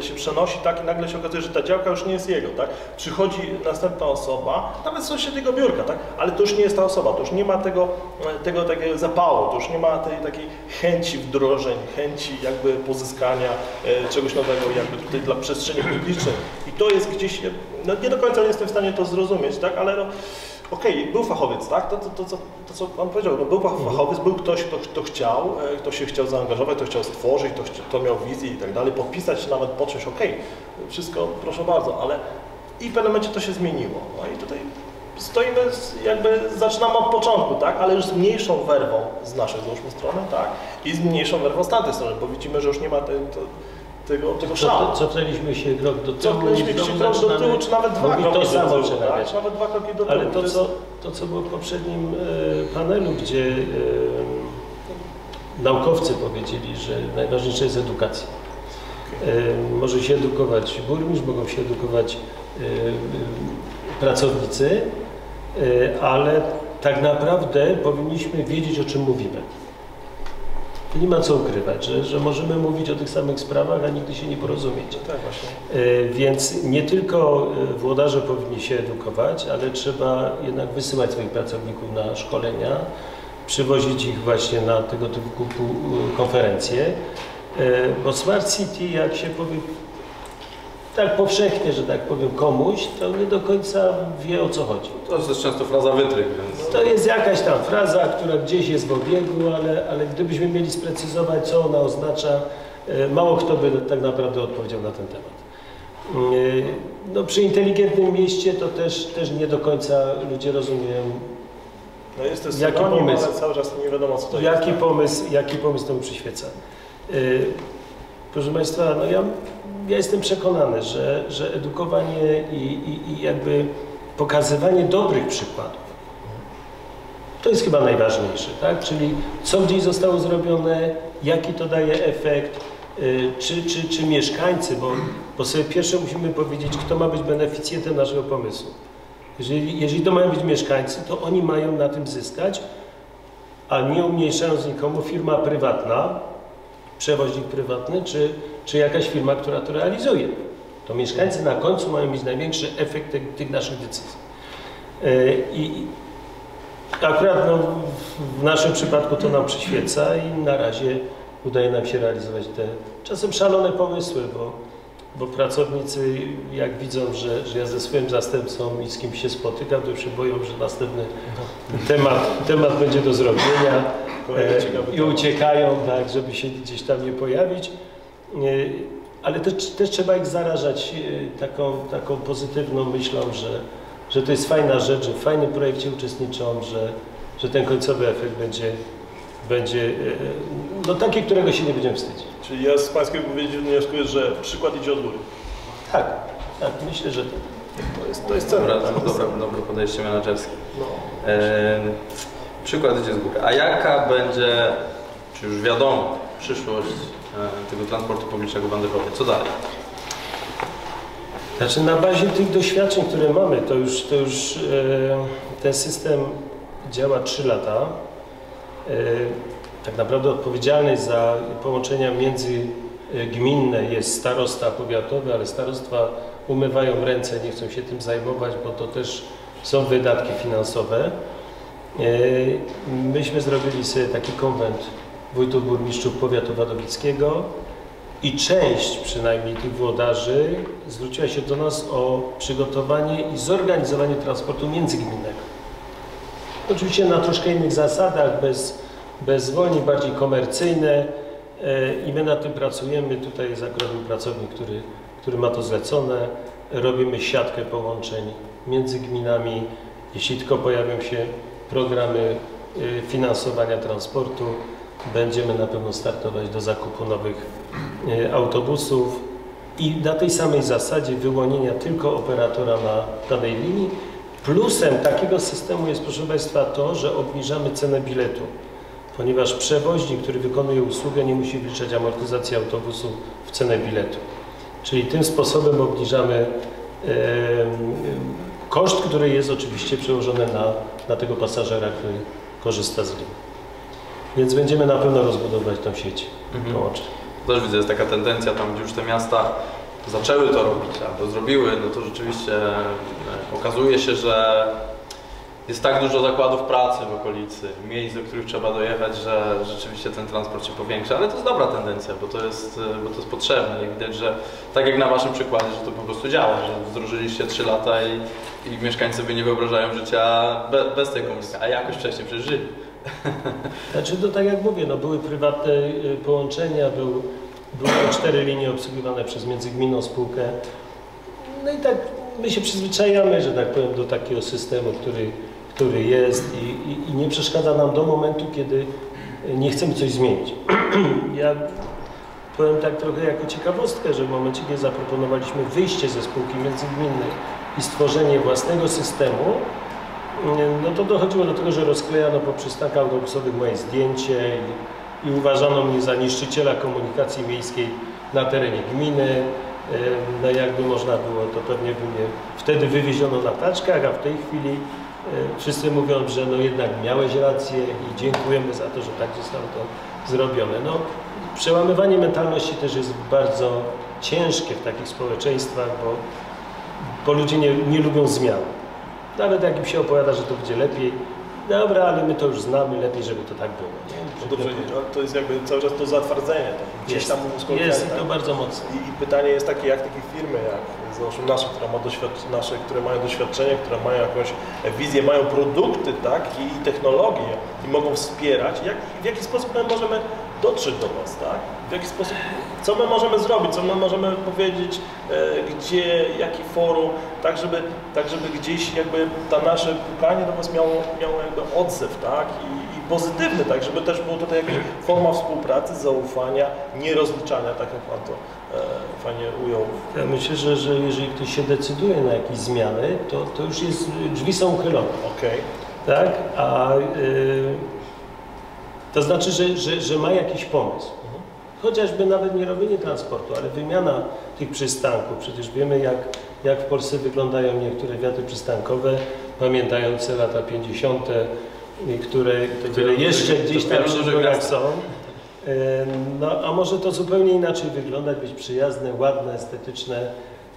się przenosi, tak, i nagle się okazuje, że ta działka już nie jest jego, tak, przychodzi następna osoba, nawet z sąsiedniego biurka, tak, ale to już nie jest ta osoba, to już nie ma tego, tego takiego zapału, to już nie ma tej takiej chęci wdrożeń, chęci jakby pozyskania e, czegoś nowego jakby tutaj dla przestrzeni publicznej i to jest gdzieś, no nie do końca jestem w stanie to zrozumieć, tak, ale no, Okej, był fachowiec, tak? To, to, to, co- to, co Pan powiedział, no był fachowiec, był ktoś, kto, kto chciał, e, kto się chciał zaangażować, kto chciał stworzyć, kto, kto miał wizję i tak dalej, podpisać się nawet po czymś, okej, wszystko proszę bardzo, ale i w pewnym momencie to się zmieniło. No i tutaj stoimy, jakby zaczynamy od początku, tak? Ale już z mniejszą werwą z naszej, załóżmy strony, tak? I z mniejszą werwą z tamtej strony, bo widzimy, że już nie ma to, tego, tego szału. Cof- Cofnęliśmy się krok do tyłu. Cofnęliśmy się krok do tyłu, czy nawet dwa kroki to samo do tyłu, tak? Nawet dwa kroki do tyłu. Ale to, co, to, co było w poprzednim e, panelu, gdzie e, naukowcy powiedzieli, że najważniejsza jest edukacja. E, może się edukować burmistrz, mogą się edukować e, pracownicy, ale tak naprawdę powinniśmy wiedzieć, o czym mówimy. Nie ma co ukrywać, że, że możemy mówić o tych samych sprawach, a nigdy się nie porozumieć. Tak właśnie. E, Więc nie tylko e, włodarze powinni się edukować, ale trzeba jednak wysyłać swoich pracowników na szkolenia, przywozić ich właśnie na tego typu pu- konferencje, bo Smart City, jak się powie tak powszechnie, że tak powiem komuś, to nie do końca wie o co chodzi. To jest często fraza wytrych, więc To jest jakaś tam fraza, która gdzieś jest w obiegu, ale, ale gdybyśmy mieli sprecyzować, co ona oznacza, e, mało kto by tak naprawdę odpowiedział na ten temat. E, No, przy inteligentnym mieście to też, też nie do końca ludzie rozumieją, No jest to Jaki synonim, pomysł? ale cały czas nie wiadomo co to jaki jest. pomysł, jaki pomysł temu przyświeca. E, Proszę Państwa, no ja, ja jestem przekonany, że, że edukowanie i, i, i jakby pokazywanie dobrych przykładów to jest chyba najważniejsze, tak? Czyli co gdzieś zostało zrobione, jaki to daje efekt, y, czy, czy, czy mieszkańcy, bo, bo sobie pierwsze musimy powiedzieć, kto ma być beneficjentem naszego pomysłu. Jeżeli, jeżeli to mają być mieszkańcy, to oni mają na tym zyskać, a nie umniejszając nikomu firma prywatna, przewoźnik prywatny, czy, czy jakaś firma, która to realizuje. To mieszkańcy na końcu mają mieć największy efekt tych, tych naszych decyzji. Y, I akurat no, w- naszym przypadku to nam przyświeca i na razie udaje nam się realizować te czasem szalone pomysły, bo, bo pracownicy jak widzą, że, że ja ze swoim zastępcą i z kimś się spotykam, to już się boją, że następny temat, temat będzie do zrobienia e, i temat. uciekają, tak, żeby się gdzieś tam nie pojawić. E, Ale też, też trzeba ich zarażać e, taką, taką pozytywną myślą, że, że to jest fajna rzecz, że w fajnym projekcie uczestniczą, że, że ten końcowy efekt będzie, będzie e, no, taki, którego się nie będziemy wstydzić. Czyli ja z Pańskiej wypowiedzi wnioskuję, że przykład idzie od góry. Tak, tak, myślę, że tak. To jest, to jest cenne. dobra, tak? to dobre, dobre podejście menedżerskie. No. E, przykład idzie z góry. A jaka będzie, czy już wiadomo, przyszłość e, tego transportu publicznego w Anderowie? Co dalej? Znaczy na bazie tych doświadczeń, które mamy, to już, to już e, ten system działa 3 lata. E, tak naprawdę odpowiedzialny za połączenia międzygminne jest starosta powiatowy, ale starostwa umywają ręce, nie chcą się tym zajmować, bo to też są wydatki finansowe. E, myśmy zrobili sobie taki konwent wójtów burmistrzów powiatu wadowickiego i część przynajmniej tych włodarzy zwróciła się do nas o przygotowanie i zorganizowanie transportu międzygminnego. Oczywiście na troszkę innych zasadach, bez, bez zwolnień, bardziej komercyjne e, i my nad tym pracujemy. Tutaj jest mój pracownik, który, który ma to zlecone. Robimy siatkę połączeń między gminami. Jeśli tylko pojawią się programy e, finansowania transportu, będziemy na pewno startować do zakupu nowych e, autobusów i na tej samej zasadzie wyłonienia tylko operatora na danej linii. Plusem takiego systemu jest, proszę Państwa, to, że obniżamy cenę biletu, ponieważ przewoźnik, który wykonuje usługę, nie musi wliczać amortyzacji autobusu w cenę biletu. Czyli tym sposobem obniżamy koszt, który jest oczywiście przełożony na, na tego pasażera, który korzysta z linii. Więc będziemy na pewno rozbudować tą sieć połączeń. Też widzę, jest taka tendencja tam, gdzie już te miasta zaczęły to robić albo zrobiły, no to rzeczywiście e, okazuje się, że jest tak dużo zakładów pracy w okolicy, miejsc, do których trzeba dojechać, że rzeczywiście ten transport się powiększa, ale to jest dobra tendencja, bo to jest, e, bo to jest potrzebne i widać, że tak jak na Waszym przykładzie, że to po prostu działa, że wdrożyliście 3 lata i, i mieszkańcy sobie nie wyobrażają życia be, bez tej komunikacji, a jakoś wcześniej przecież żyli. Znaczy to tak jak mówię, no były prywatne y, połączenia, był, były cztery linie obsługiwane przez międzygminną spółkę. No i tak my się przyzwyczajamy, że tak powiem, do takiego systemu, który, który jest i, i, i nie przeszkadza nam do momentu, kiedy nie chcemy coś zmienić. ja powiem tak trochę jako ciekawostkę, że w momencie, kiedy zaproponowaliśmy wyjście ze spółki międzygminnej i stworzenie własnego systemu, no to dochodziło do tego, że rozklejano po przystankach autobusowych moje zdjęcie i, i uważano mnie za niszczyciela komunikacji miejskiej na terenie gminy. Em, No jakby można było, to pewnie by mnie wtedy wywieziono na taczkach, a w tej chwili Wszyscy mówią, że no jednak miałeś rację i dziękujemy za to, że tak zostało to zrobione. No, przełamywanie mentalności też jest bardzo ciężkie w takich społeczeństwach, bo, bo ludzie nie, nie lubią zmian. Nawet jak im się opowiada, że to będzie lepiej, dobra, ale my to już znamy, lepiej, żeby to tak było. No dobrze, no to jest jakby cały czas to zatwardzenie, tak? gdzieś Jest, tam jest i tak? to bardzo mocno. I, I pytanie jest takie, jak takie firmy, jak załóżmy nasze, które, ma nasze, które mają doświadczenie, które mają jakąś wizję, mają produkty tak, i, technologie i mogą wspierać, jak, w jaki sposób my możemy dotrzeć do Was, tak? W jaki sposób, co my możemy zrobić, co my możemy powiedzieć, e, gdzie, jaki forum, tak żeby, tak żeby gdzieś jakby ta nasze pukanie do Was miało, miało jakby odzew, tak? I pozytywny, tak? Żeby też było tutaj jakaś forma współpracy, zaufania, nierozliczania, tak jak Pan to e, fajnie ujął. Ja myślę, że, że jeżeli ktoś się decyduje na jakieś zmiany, to, to już jest, drzwi są uchylone. Okej. tak? A y, to znaczy, że, że, że ma jakiś pomysł. Chociażby nawet nie robienie transportu, ale wymiana tych przystanków. Przecież wiemy, jak, jak w Polsce wyglądają niektóre wiaty przystankowe, pamiętające lata 50., y, które, które jeszcze gdzieś tam w są. No, a może to zupełnie inaczej wyglądać, być przyjazne, ładne, estetyczne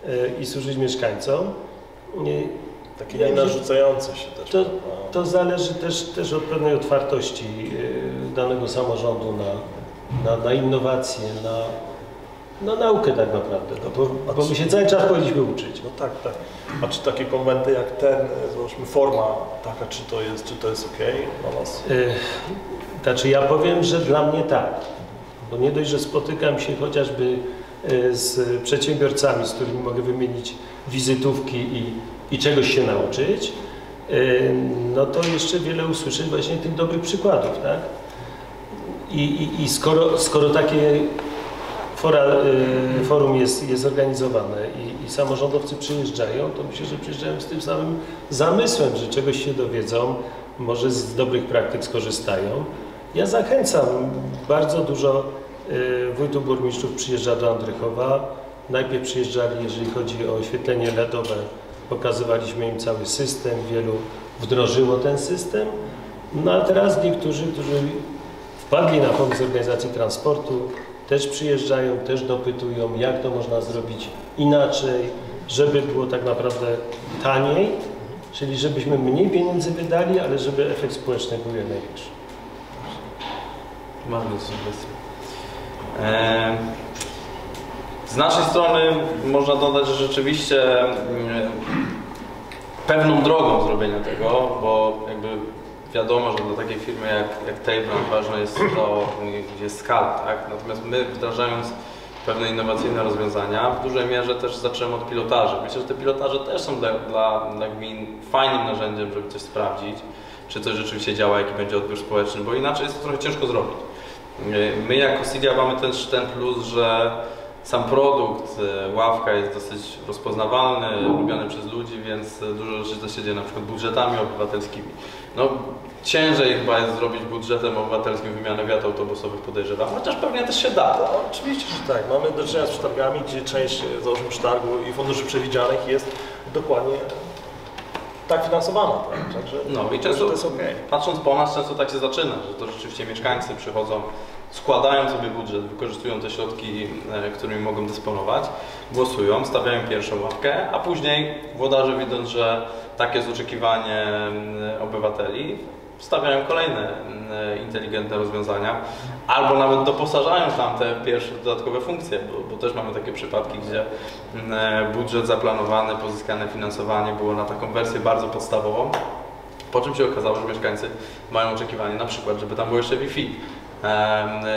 y, i służyć mieszkańcom. Takie Ja nie myślę- narzucające się też. to, to zależy też, też od pewnej otwartości yy, danego samorządu na, na, na innowacje, na, na naukę tak naprawdę, no bo, bo my się cały czas powinniśmy uczyć. No tak, tak. A czy takie konwenty jak ten, e, załóżmy forma taka, czy to jest, czy to jest ok dla Was? Yy, Znaczy ja powiem, że dla mnie tak, bo nie dość, że spotykam się chociażby yy, z przedsiębiorcami, z którymi mogę wymienić wizytówki i, i czegoś się nauczyć, yy, no to jeszcze wiele usłyszeć właśnie tych dobrych przykładów, tak? I, i, i skoro, skoro takie fora, y, forum jest, jest organizowane i, i samorządowcy przyjeżdżają, to myślę, że przyjeżdżają z tym samym zamysłem, że czegoś się dowiedzą, może z dobrych praktyk skorzystają. Ja zachęcam, bardzo dużo y, wójtów burmistrzów przyjeżdża do Andrychowa. Najpierw przyjeżdżali, jeżeli chodzi o oświetlenie LEDowe, pokazywaliśmy im cały system, wielu wdrożyło ten system. No a teraz niektórzy, którzy wpadli na pomysł organizacji transportu, też przyjeżdżają, też dopytują, jak to można zrobić inaczej, żeby było tak naprawdę taniej, czyli żebyśmy mniej pieniędzy wydali, ale żeby efekt społeczny był jak największy. Sugestie. E, Z naszej strony można dodać, że rzeczywiście mm, pewną drogą zrobienia tego, bo jakby wiadomo, że dla takiej firmy jak, jak ważne jest to, jest skala, tak? Natomiast my wdrażając pewne innowacyjne rozwiązania, w dużej mierze też zaczęliśmy od pilotaży. Myślę, że te pilotaże też są dla, dla, dla gmin fajnym narzędziem, żeby coś sprawdzić, czy coś rzeczywiście działa, jaki będzie odbiór społeczny, bo inaczej jest to trochę ciężko zrobić. My jako Cydia mamy też ten plus, że sam produkt, e, ławka jest dosyć rozpoznawalny, lubiany przez ludzi, więc e, dużo rzeczy też się dzieje na przykład budżetami obywatelskimi. No, ciężej chyba jest zrobić budżetem obywatelskim wymianę wiat autobusowych, podejrzewam, chociaż pewnie też się da. No, oczywiście, że tak. Mamy do czynienia z przetargami, gdzie część, e, załóżmy, przetargu i funduszy przewidzianych jest dokładnie tak finansowana, tak? Także No i często, to jest okej. patrząc po nas, często tak się zaczyna, że to rzeczywiście mieszkańcy przychodzą, składają sobie budżet, wykorzystują te środki, e, którymi mogą dysponować, głosują, stawiają pierwszą ławkę, a później włodarze widząc, że takie jest oczekiwanie mm, obywateli, wstawiają kolejne mm, inteligentne rozwiązania, albo nawet doposażają tam te pierwsze dodatkowe funkcje, bo, bo też mamy takie przypadki, gdzie mm, budżet zaplanowany, pozyskane finansowanie było na taką wersję bardzo podstawową, po czym się okazało, że mieszkańcy mają oczekiwanie na przykład, żeby tam było jeszcze Wi-Fi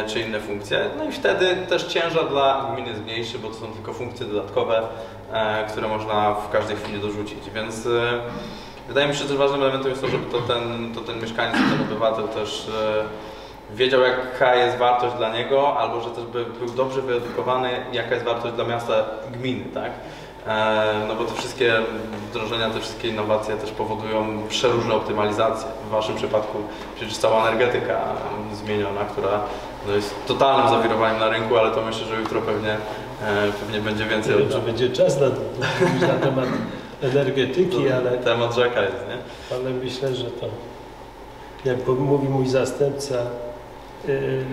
czy inne funkcje. No i wtedy też ciężar dla gminy jest mniejszy, bo to są tylko funkcje dodatkowe, e, które można w każdej chwili dorzucić. Więc e, wydaje mi się, że też ważnym elementem jest to, żeby to ten, to ten mieszkaniec, ten obywatel też e, wiedział, jaka jest wartość dla niego, albo że też by był dobrze wyedukowany, jaka jest wartość dla miasta gminy, tak? E, No bo te wszystkie wdrożenia, te wszystkie innowacje też powodują przeróżne optymalizacje. W Waszym przypadku przecież cała energetyka zmieniona, która no, jest totalnym zawirowaniem na rynku, ale to myślę, że jutro pewnie, e, pewnie będzie więcej. Nie wiem, czy będzie czas na, na temat energetyki, ale, Temat rzeka jest, nie? ale myślę, że to, jak mówi mój zastępca, yy,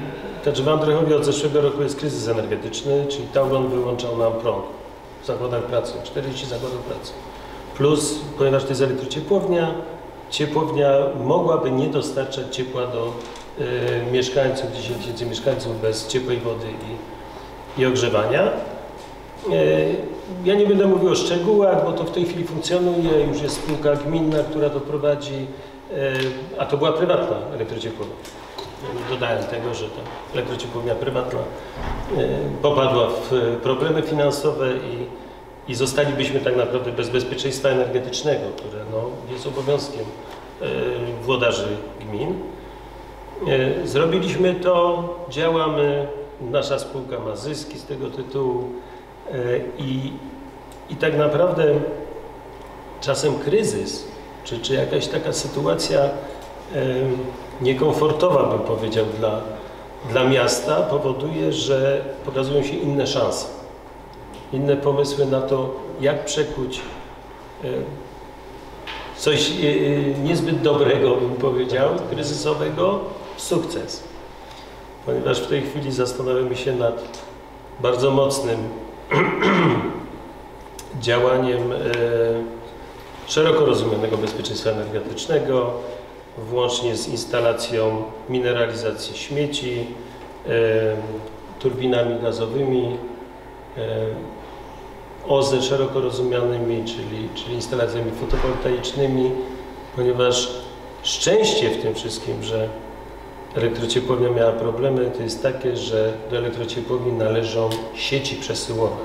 znaczy w Andrychowie od zeszłego roku jest kryzys energetyczny, czyli Tauron wyłączał nam prąd zakładach pracy, 40 zakładów pracy. Plus, ponieważ to jest elektrociepłownia, ciepłownia mogłaby nie dostarczać ciepła do yy, mieszkańców, 10 tysięcy mieszkańców bez ciepłej wody i, i ogrzewania. Yy, Ja nie będę mówił o szczegółach, bo to w tej chwili funkcjonuje, już jest spółka gminna, która to prowadzi, yy, a to była prywatna elektrociepłownia. Dodałem tego, że ta elektrociepłownia prywatna yy, popadła w yy, problemy finansowe i, i zostalibyśmy tak naprawdę bez bezpieczeństwa energetycznego, które no, jest obowiązkiem yy, włodarzy gmin. Zrobiliśmy to, działamy, nasza spółka ma zyski z tego tytułu i, i tak naprawdę czasem kryzys, czy, czy jakaś taka sytuacja niekomfortowa, bym powiedział, dla, dla miasta powoduje, że pokazują się inne szanse, inne pomysły na to, jak przekuć yy, coś yy, niezbyt dobrego, bym powiedział, kryzysowego w sukces. Ponieważ w tej chwili zastanawiamy się nad bardzo mocnym działaniem e, szeroko rozumianego bezpieczeństwa energetycznego, włącznie z instalacją mineralizacji śmieci, e, turbinami gazowymi, e, OZE szeroko rozumianymi, czyli, czyli instalacjami fotowoltaicznymi, ponieważ szczęście w tym wszystkim, że elektrociepłownia miała problemy, to jest takie, że do elektrociepłowni należą sieci przesyłowe,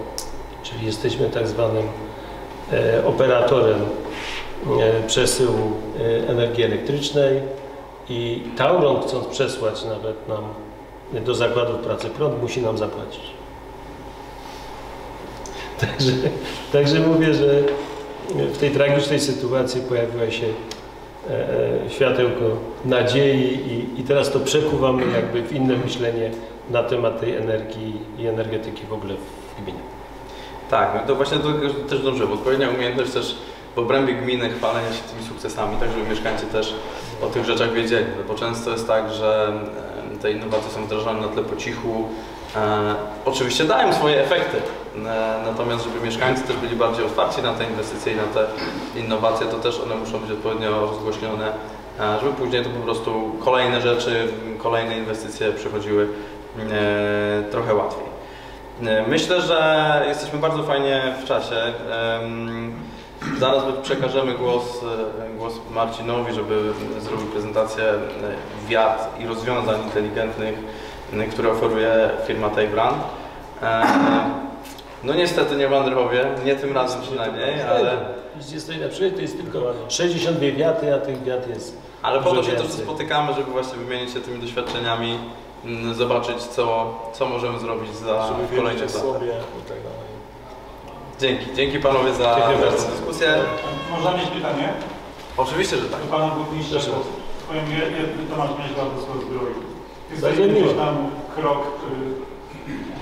czyli jesteśmy tak zwanym e, operatorem przesyłu e, energii elektrycznej i Tauron chcąc przesłać nawet nam do zakładów pracy prąd musi nam zapłacić. Także, także mówię, że w tej tragicznej sytuacji pojawiła się e, e, światełko nadziei i, i teraz to przekuwamy jakby w inne myślenie na temat tej energii i energetyki w ogóle w gminie. Tak, no to właśnie to też dobrze, bo odpowiednia umiejętność też w obrębie gminy chwalenia się tymi sukcesami, tak żeby mieszkańcy też o tych rzeczach wiedzieli, no bo często jest tak, że te innowacje są wdrażane na tle po cichu, e, oczywiście dają swoje efekty, e, natomiast żeby mieszkańcy też byli bardziej otwarci na te inwestycje i na te innowacje, to też one muszą być odpowiednio rozgłośnione, e, żeby później to po prostu kolejne rzeczy, kolejne inwestycje przychodziły e, trochę łatwiej. E, Myślę, że jesteśmy bardzo fajnie w czasie. Zaraz przekażemy głos, e, głos Marcinowi, żeby zrobił prezentację e, wiat i rozwiązań inteligentnych, które oferuje firma Tejbrand. E, No niestety nie w Andrychowie, nie tym razem przynajmniej, ale, Jest najlepsze, to jest tylko 62 wiaty, a tych wiat jest ale po to się też spotykamy, żeby właśnie wymienić się tymi doświadczeniami, zobaczyć co, co możemy zrobić za żeby kolejne lata. sobie dalej. Dzięki, dzięki panowie za, Dziękuję za bardzo. tę dyskusję. Można mieć pytanie? Oczywiście, że tak. Do pana burmistrza, powiem, Tomasz Mierzwa do swojego Jesteśmy miło. gdzieś tam krok,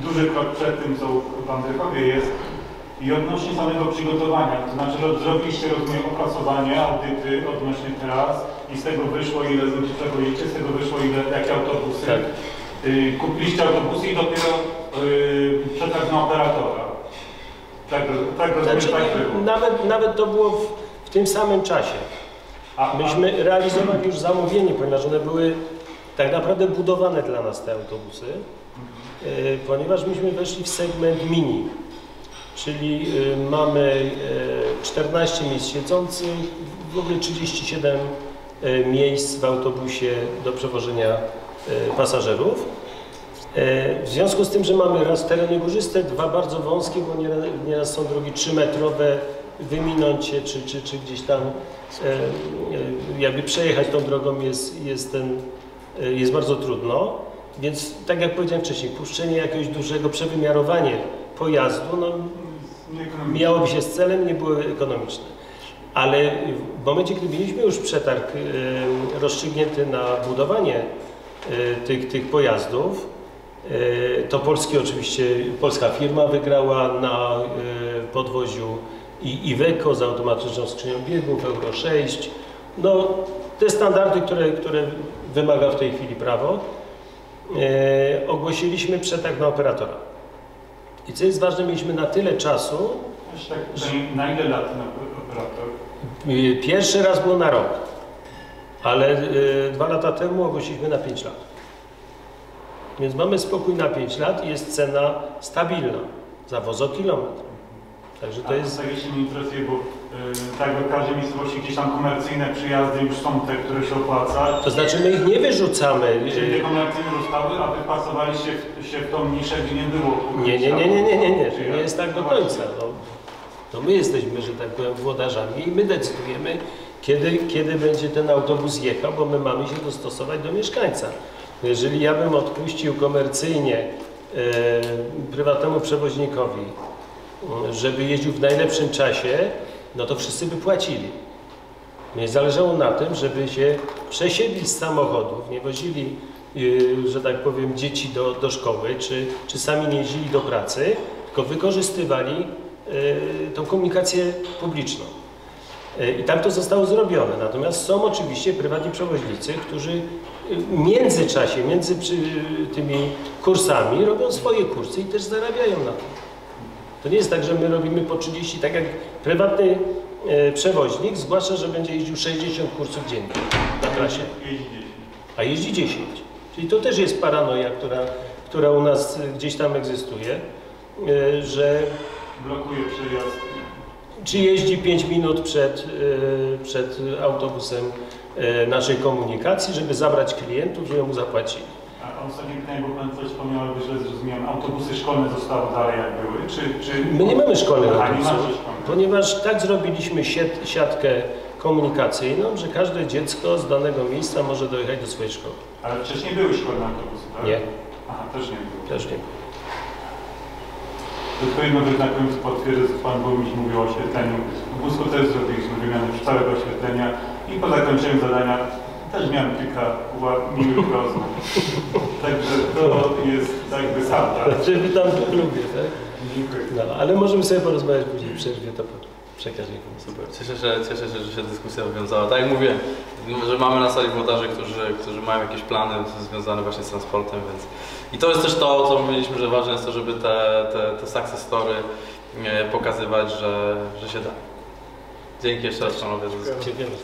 y, duży krok przed tym, co w Andrychowie jest. I odnośnie samego przygotowania, to znaczy że zrobiliście, rozumiem, opracowanie, audyty odnośnie tras i z tego wyszło, ile ludzi przewozicie, z tego wyszło, ile, jakie autobusy. Tak. Y, kupiliście autobusy i dopiero y, przetarg na operatora. Tak, tak rozumiem, Znaczy, tak było. nawet, nawet to było w, w tym samym czasie. A, a, Myśmy realizowali już zamówienie, ponieważ one były tak naprawdę budowane dla nas te autobusy, e, ponieważ myśmy weszli w segment mini, czyli e, mamy e, 14 miejsc siedzących, w ogóle 37 e, miejsc w autobusie do przewożenia pasażerów. E, W związku z tym, że mamy raz tereny górzyste, dwa bardzo wąskie, bo nieraz, są drogi 3-metrowe, wyminąć się, czy, czy, czy gdzieś tam e, e, jakby przejechać tą drogą jest, jest, ten, jest bardzo trudno. Więc tak jak powiedziałem wcześniej, puszczenie jakiegoś dużego przewymiarowanie pojazdu no, miałoby się z celem, nie było ekonomiczne. Ale w momencie, gdy mieliśmy już przetarg rozstrzygnięty na budowanie tych, tych pojazdów, to polski oczywiście, polska firma wygrała na e, podwoziu i Iveco z automatyczną skrzynią biegów, Euro 6. No, te standardy, które, które wymaga w tej chwili prawo. E, ogłosiliśmy przetarg na operatora. I co jest ważne, mieliśmy na tyle czasu, tak, na ile lat na operator? pierwszy raz było na rok, ale dwa lata temu ogłosiliśmy na 5 lat. Więc mamy spokój na 5 lat i jest cena stabilna za wozokilometr. Także to A jest... tak jeśli mnie interesuje, bo y, tak w każdej miejscowości gdzieś tam komercyjne przyjazdy już są te, które się opłaca. To znaczy my ich nie wyrzucamy. Czyli te y, komercyjne zostały, a wy wpasowaliście w, się w tą niszę, gdzie nie było. Nie, nie, nie, nie, nie, nie, nie. Nie jak? jest tak do No końca. No, to my jesteśmy, że tak powiem, włodarzami i my decydujemy, kiedy, kiedy będzie ten autobus jechał, bo my mamy się dostosować do mieszkańca. Jeżeli ja bym odpuścił komercyjnie e, prywatnemu przewoźnikowi, e, żeby jeździł w najlepszym czasie, no to wszyscy by płacili. Mnie zależało na tym, żeby się przesiedli z samochodów, nie wozili, yy, że tak powiem, dzieci do, do szkoły, czy, czy sami nie jeździli do pracy, tylko wykorzystywali yy, tą komunikację publiczną. Yy, I tak to zostało zrobione. Natomiast są oczywiście prywatni przewoźnicy, którzy międzyczasie, między tymi kursami robią swoje kursy i też zarabiają na tym. To nie jest tak, że my robimy po 30, tak jak prywatny e, przewoźnik zgłasza, że będzie jeździł 60 kursów dziennie na trasie, a jeździ 10. Czyli to też jest paranoja, która, która u nas gdzieś tam egzystuje, e, że Blokuje przejazd. czy jeździ 5 minut przed, e, przed autobusem naszej komunikacji, żeby zabrać klientów, żeby mu zapłacili. A ostatnie pytanie, bo Pan coś wspomniał, jakby źle zrozumiałem. Autobusy szkolne zostały dalej jak były? Czy, czy... My nie mamy szkolnych autobusów, ponieważ tak zrobiliśmy siat, siatkę komunikacyjną, że każde dziecko z danego miejsca może dojechać do swojej szkoły. Ale wcześniej były szkolne autobusy, tak? Nie, Aha, też nie było. też nie. Tylko jedno, że tak powiem, potwierdzę, co Pan Burmistrz mówił o oświetleniu. W Busku też zrobiliśmy wymianę całego oświetlenia i po zakończeniu zadania też miałem kilka ła- miłych rozmów. Także to jest jakby sam, tak? Znaczy witam w klubie, tak? Dziękuję. No, ale możemy sobie porozmawiać później w przerwie, to. Super, cieszę się, cieszę się, że się dyskusja wywiązała. Tak jak mówię, że mamy na sali włodarzy, którzy, którzy mają jakieś plany związane właśnie z transportem, więc i to jest też to, co mówiliśmy, że ważne jest to, żeby te, te, te success story e, pokazywać, że, że się da. Dzięki jeszcze raz panowie. Dziękujemy.